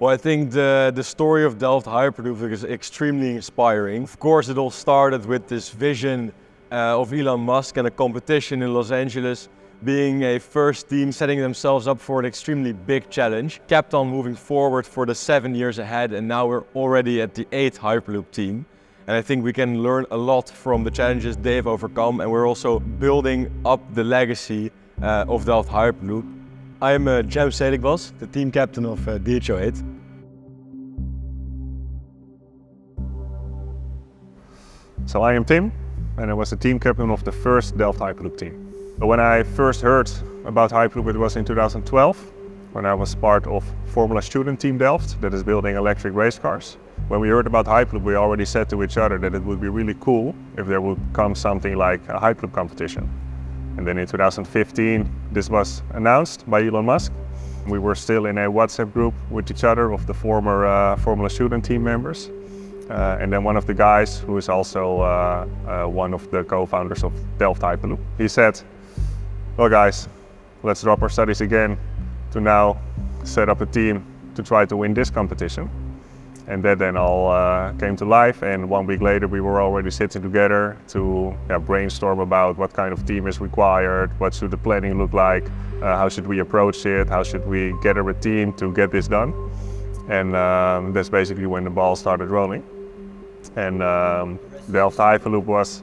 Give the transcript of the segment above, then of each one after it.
Well, I think the, the story of Delft Hyperloop is extremely inspiring. Of course, it all started with this vision uh, of Elon Musk and a competition in Los Angeles being a first team setting themselves up for an extremely big challenge. Kept on moving forward for the seven years ahead and now we're already at the eighth Hyperloop team. And I think we can learn a lot from the challenges they've overcome and we're also building up the legacy uh, of Delft Hyperloop. I'm uh, Jem the team captain of uh, DH08. So I am Tim, and I was the team captain of the first Delft Hyperloop team. When I first heard about Hyperloop, it was in 2012, when I was part of Formula Student Team Delft, that is building electric race cars. When we heard about Hyperloop, we already said to each other that it would be really cool if there would come something like a Hyperloop competition. And then in 2015, this was announced by Elon Musk. We were still in a WhatsApp group with each other of the former uh, Formula Student team members. Uh, and then one of the guys, who is also uh, uh, one of the co-founders of Delft Hyperloop, he said, well guys, let's drop our studies again to now set up a team to try to win this competition. And that then all uh, came to life and one week later we were already sitting together to yeah, brainstorm about what kind of team is required, what should the planning look like, uh, how should we approach it, how should we gather a team to get this done. And um, that's basically when the ball started rolling. And um, Delft Hyperloop was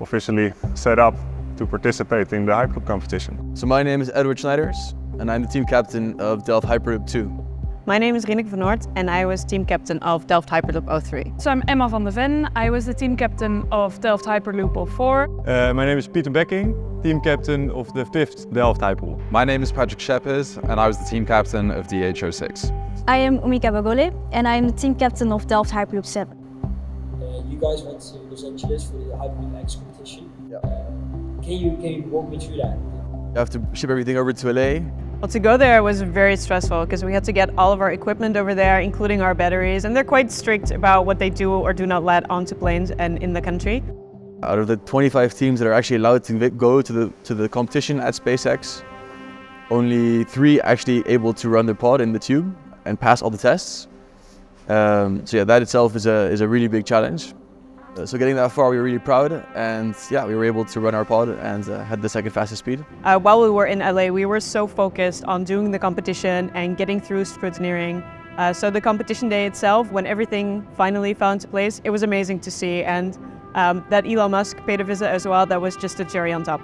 officially set up to participate in the Hyperloop competition. So my name is Edward Schneiders and I'm the team captain of Delft Hyperloop 2. My name is Rineke van Noort and I was team captain of Delft Hyperloop 03. So I'm Emma van der Ven. I was the team captain of Delft Hyperloop 04. Uh, my name is Peter Becking, team captain of the fifth Delft Hyperloop. My name is Patrick Shepherd and I was the team captain of DH06. I am Umika Bagole and I am the team captain of Delft Hyperloop 7. Uh, you guys went to Los Angeles for the Hyperloop X competition. Yeah. Uh, can you can you walk me through that? You have to ship everything over to LA, well, to go there was very stressful because we had to get all of our equipment over there, including our batteries, and they're quite strict about what they do or do not let onto planes and in the country. Out of the 25 teams that are actually allowed to go to the, to the competition at SpaceX, only three actually able to run the pod in the tube and pass all the tests. Um, so yeah, that itself is a, is a really big challenge. Uh, so getting that far, we were really proud, and yeah, we were able to run our pod and uh, had the second fastest speed. Uh, while we were in LA, we were so focused on doing the competition and getting through scrutineering. Uh, so the competition day itself, when everything finally fell into place, it was amazing to see, and um, that Elon Musk paid a visit as well, that was just a cherry on top.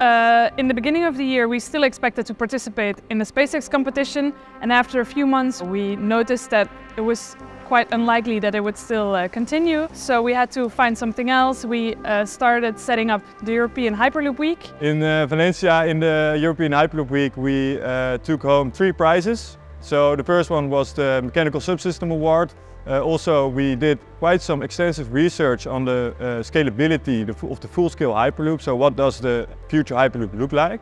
Uh, in the beginning of the year, we still expected to participate in the SpaceX competition, and after a few months, we noticed that it was quite unlikely that it would still uh, continue. So we had to find something else. We uh, started setting up the European Hyperloop Week. In uh, Valencia, in the European Hyperloop Week, we uh, took home three prizes. So the first one was the Mechanical Subsystem Award. Uh, also, we did quite some extensive research on the uh, scalability of the full-scale Hyperloop. So what does the future Hyperloop look like?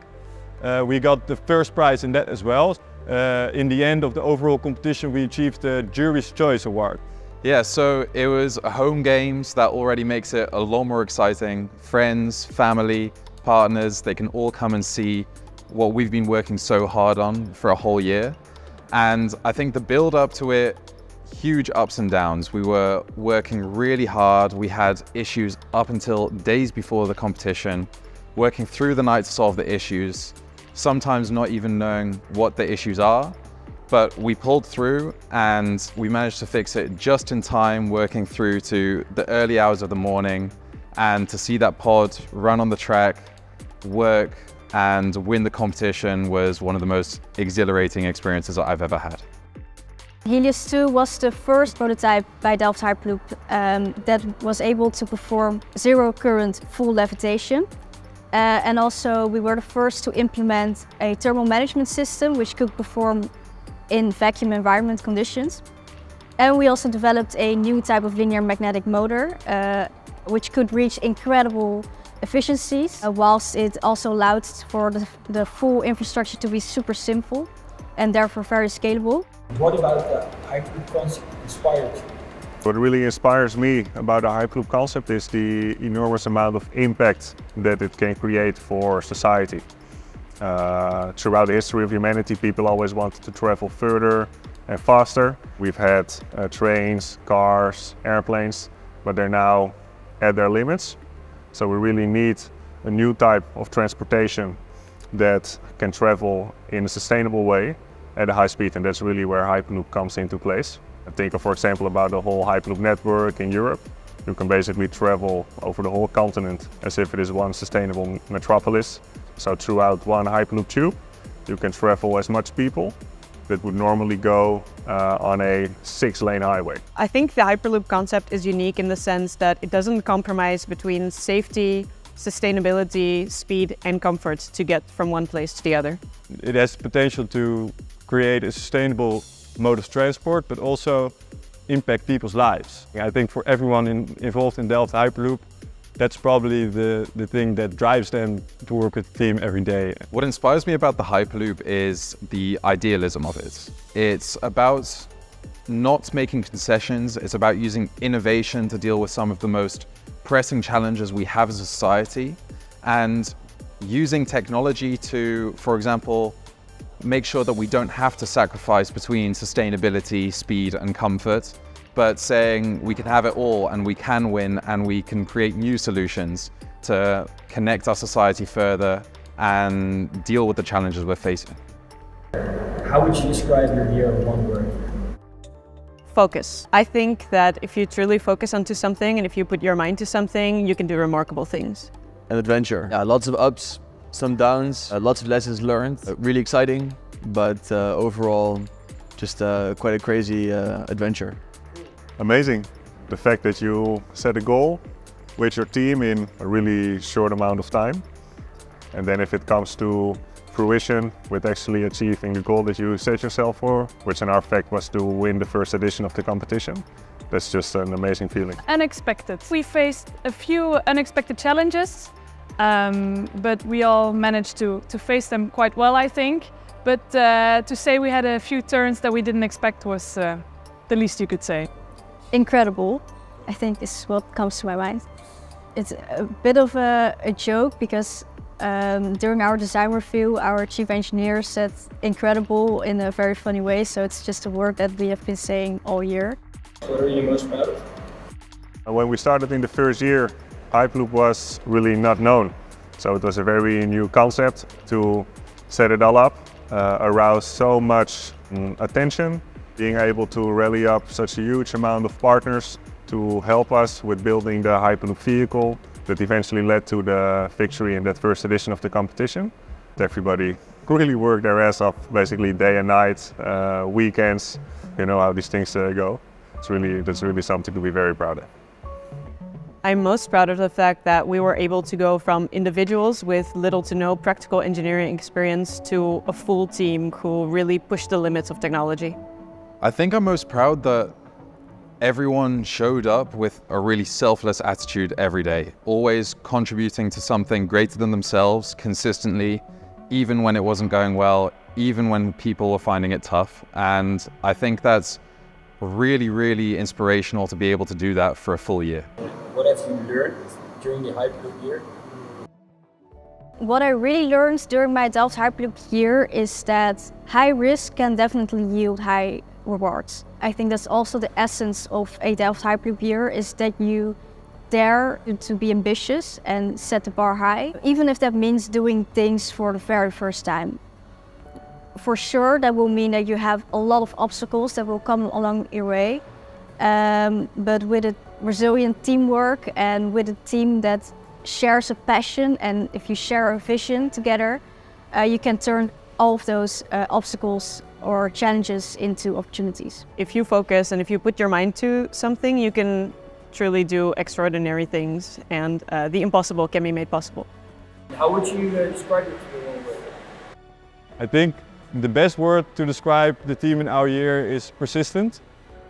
we got the first prize in that as well. Uh, in the end of the overall competition, we achieved the Jury's Choice Award. Yeah, so it was a home games that already makes it a lot more exciting. Friends, family, partners, they can all come and see what we've been working so hard on for a whole year. And I think the build up to it, huge ups and downs. We were working really hard. We had issues up until days before the competition, working through the night to solve the issues sometimes not even knowing what the issues are. But we pulled through and we managed to fix it just in time, working through to the early hours of the morning and to see that pod run on the track, work and win the competition was one of the most exhilarating experiences I've ever had. Helios 2 was the first prototype by Delft Hyperloop um, that was able to perform zero current full levitation uh, and also we were the first to implement a thermal management system which could perform in vacuum environment conditions. And we also developed a new type of linear magnetic motor uh, which could reach incredible efficiencies uh, whilst it also allowed for the, the, full infrastructure to be super simple and therefore very scalable. What about the Hyperloop concept inspired you? What really inspires me about the Hyperloop concept is the enormous amount of impact that it can create for society. Uh, throughout the history of humanity, people always wanted to travel further and faster. We've had uh, trains, cars, airplanes, but they're now at their limits. So we really need a new type of transportation that can travel in a sustainable way at a high speed, and that's really where Hyperloop comes into place. Think, of, for example, about the whole Hyperloop network in Europe. You can basically travel over the whole continent as if it is one sustainable metropolis. So throughout one Hyperloop tube, you can travel as much people that would normally go uh, on a six-lane highway. I think the Hyperloop concept is unique in the sense that it doesn't compromise between safety, sustainability, speed and comfort to get from one place to the other. It has potential to create a sustainable mode of transport, but also impact people's lives. I think for everyone in, involved in Delft Hyperloop, that's probably the, the thing that drives them to work with the team every day. What inspires me about the Hyperloop is the idealism of it. It's about not making concessions, it's about using innovation to deal with some of the most pressing challenges we have as a society and using technology to, for example, make sure that we don't have to sacrifice between sustainability, speed and comfort but saying we can have it all and we can win and we can create new solutions to connect our society further and deal with the challenges we're facing. How would you describe your year in one word? Focus. I think that if you truly focus onto something and if you put your mind to something, you can do remarkable things. An adventure. Yeah, lots of ups, some downs, uh, lots of lessons learned. Uh, really exciting, but uh, overall, just uh, quite a crazy uh, adventure amazing. The fact that you set a goal with your team in a really short amount of time. And then if it comes to fruition with actually achieving the goal that you set yourself for, which in our fact was to win the first edition of the competition. That's just an amazing feeling. Unexpected. We faced a few unexpected challenges, um, but we all managed to, to face them quite well, I think. But uh, to say we had a few turns that we didn't expect was uh, the least you could say incredible, I think is what comes to my mind. It's a bit of a, a joke because um, during our design review, our chief engineer said incredible in a very funny way. So it's just a word that we have been saying all year. What are you most proud of? When we started in the first year, Hyperloop was really not known. So it was a very new concept to set it all up, uh, arouse so much um, attention being able to rally up such a huge amount of partners to help us with building the Hyperloop vehicle that eventually led to the victory in that first edition of the competition. Everybody really worked their ass off basically day and night, uh, weekends, you know how these things uh, go. It's really, that's really something to be very proud of. I'm most proud of the fact that we were able to go from individuals with little to no practical engineering experience to a full team who really pushed the limits of technology. I think I'm most proud that everyone showed up with a really selfless attitude every day, always contributing to something greater than themselves consistently, even when it wasn't going well, even when people were finding it tough. And I think that's really, really inspirational to be able to do that for a full year. What have you learned during the Hyperloop year? What I really learned during my Delft Hyperloop year is that high risk can definitely yield high rewards. I think that's also the essence of a Delft Hyperloop year is that you dare to be ambitious and set the bar high, even if that means doing things for the very first time. For sure, that will mean that you have a lot of obstacles that will come along your way. Um, but with a resilient teamwork and with a team that shares a passion and if you share a vision together, uh, you can turn all of those uh, obstacles or challenges into opportunities. If you focus and if you put your mind to something, you can truly do extraordinary things and uh, the impossible can be made possible. How would you uh, describe it to one word? I think the best word to describe the team in our year is persistent.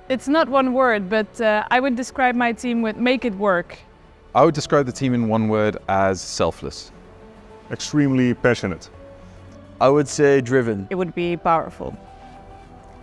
It's not one word, but uh, I would describe my team with make it work. I would describe the team in one word as selfless. Extremely passionate. I would say driven. It would be powerful.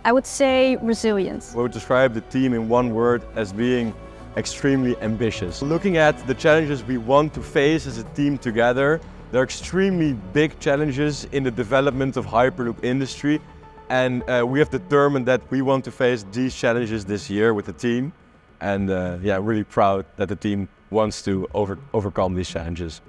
I would say resilience. I would describe the team in one word as being extremely ambitious. Looking at the challenges we want to face as a team together, They're extremely big challenges in the development of Hyperloop industry and uh, we have determined that we want to face these challenges this year with the team and uh, yeah, really proud that the team wants to over overcome these challenges.